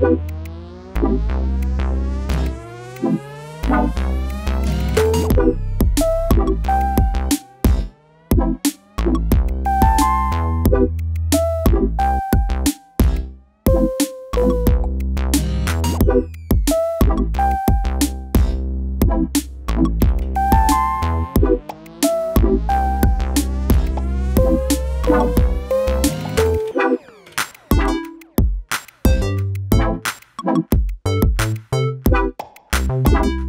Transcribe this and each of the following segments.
Thank Bye.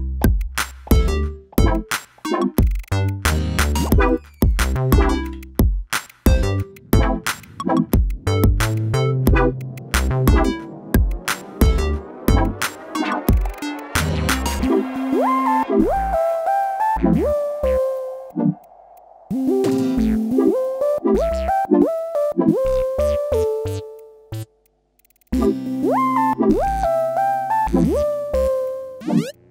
you